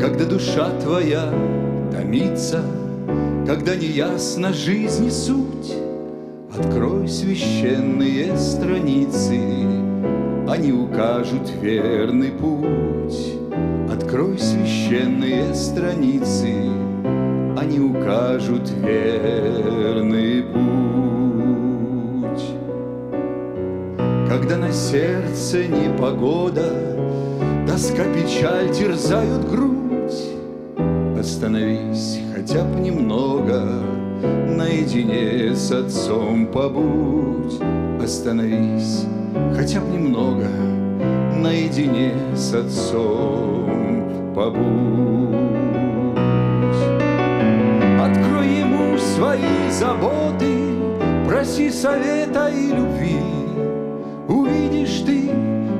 Когда душа твоя томится, Когда неясна жизни суть, Открой священные страницы, Они укажут верный путь. Открой священные страницы, Они укажут верный путь. Когда на сердце непогода, Тоска, печаль терзают грудь, Остановись хотя бы немного, Наедине с отцом побудь. Остановись хотя бы немного, Наедине с отцом побудь. Открой ему свои заботы, Проси совета и любви. Увидишь ты,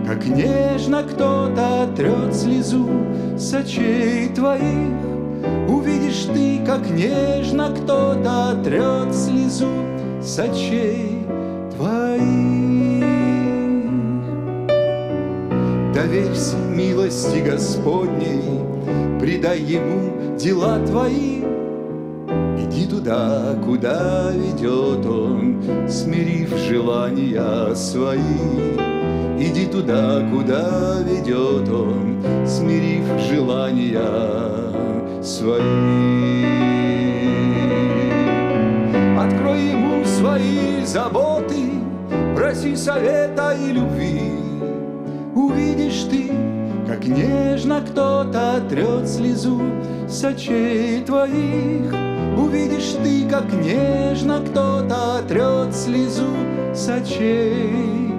как нежно кто-то трет слезу с очей твоих. Увидишь ты, как нежно кто-то трет слезу с очей твоих. Доверься милости Господней, предай Ему дела твои. Иди туда, куда ведет Он, смирив желания свои. Иди туда, куда ведет Он, смирив желания свои. Открой Ему свои заботы, проси совета и любви. Увидишь ты, как нежно кто-то трет слезу с очей твоих. Увидишь ты, как нежно кто-то трет слезу с очей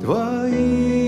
твоих.